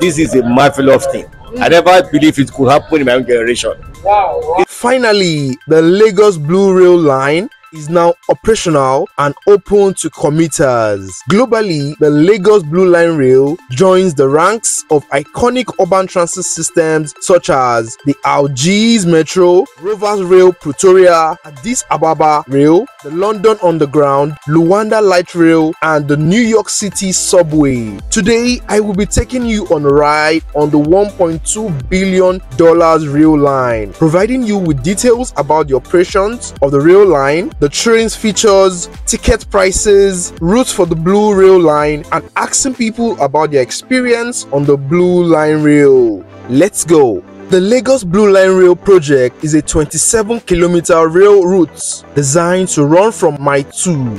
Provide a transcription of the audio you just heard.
this is a marvelous thing. I never believe it could happen in my own generation. Finally, the Lagos Blue Rail line is now operational and open to commuters. Globally, the Lagos Blue Line Rail joins the ranks of iconic urban transit systems such as the Algiers Metro, Rovos Rail Pretoria, Addis Ababa Rail, the London Underground, Luanda Light Rail, and the New York City Subway. Today, I will be taking you on a ride on the $1.2 billion rail line, providing you with details about the operations of the rail line, the train's features, ticket prices, routes for the Blue Rail line, and asking people about their experience on the Blue Line Rail. Let's go! The Lagos Blue Line Rail project is a 27 kilometer rail route designed to run from Mile 2